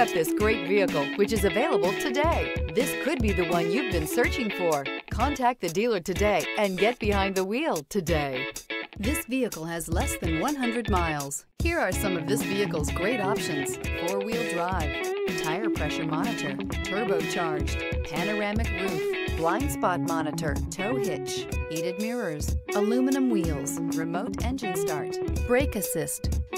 up this great vehicle, which is available today. This could be the one you've been searching for. Contact the dealer today and get behind the wheel today. This vehicle has less than 100 miles. Here are some of this vehicle's great options. Four-wheel drive, tire pressure monitor, turbocharged, panoramic roof, blind spot monitor, tow hitch, heated mirrors, aluminum wheels, remote engine start, brake assist.